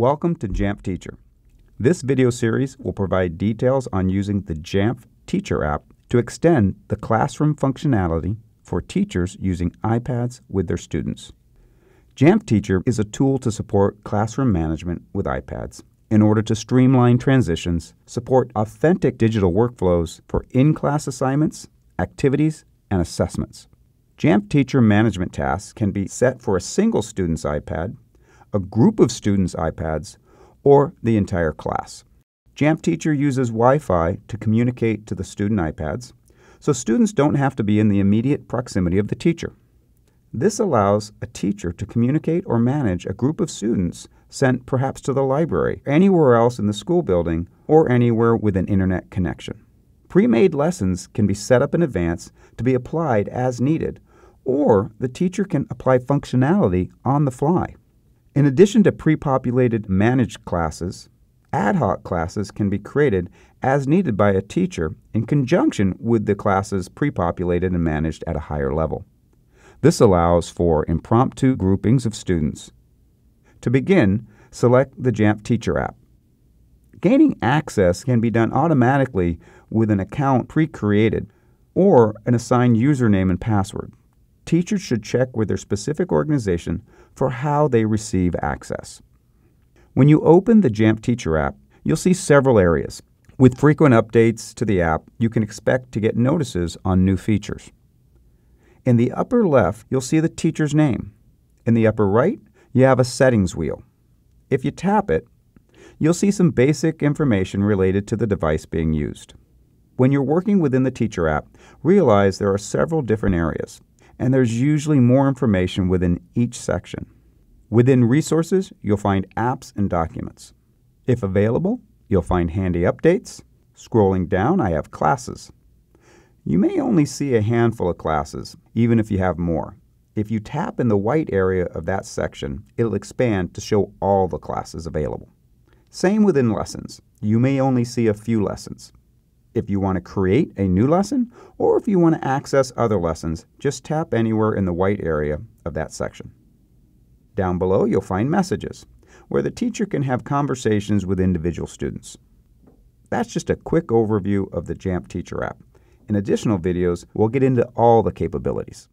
Welcome to Jamf Teacher. This video series will provide details on using the Jamf Teacher app to extend the classroom functionality for teachers using iPads with their students. Jamf Teacher is a tool to support classroom management with iPads in order to streamline transitions, support authentic digital workflows for in-class assignments, activities, and assessments. Jamf Teacher management tasks can be set for a single student's iPad a group of students' iPads, or the entire class. Jamf Teacher uses Wi-Fi to communicate to the student iPads, so students don't have to be in the immediate proximity of the teacher. This allows a teacher to communicate or manage a group of students sent perhaps to the library, anywhere else in the school building, or anywhere with an internet connection. Pre-made lessons can be set up in advance to be applied as needed, or the teacher can apply functionality on the fly. In addition to pre-populated managed classes, ad hoc classes can be created as needed by a teacher in conjunction with the classes pre-populated and managed at a higher level. This allows for impromptu groupings of students. To begin, select the Jamf Teacher app. Gaining access can be done automatically with an account pre-created or an assigned username and password teachers should check with their specific organization for how they receive access. When you open the Jamf Teacher app, you'll see several areas. With frequent updates to the app, you can expect to get notices on new features. In the upper left, you'll see the teacher's name. In the upper right, you have a settings wheel. If you tap it, you'll see some basic information related to the device being used. When you're working within the Teacher app, realize there are several different areas and there's usually more information within each section. Within Resources, you'll find apps and documents. If available, you'll find handy updates. Scrolling down, I have classes. You may only see a handful of classes, even if you have more. If you tap in the white area of that section, it'll expand to show all the classes available. Same within lessons. You may only see a few lessons. If you want to create a new lesson or if you want to access other lessons, just tap anywhere in the white area of that section. Down below, you'll find messages, where the teacher can have conversations with individual students. That's just a quick overview of the Jamf Teacher app. In additional videos, we'll get into all the capabilities.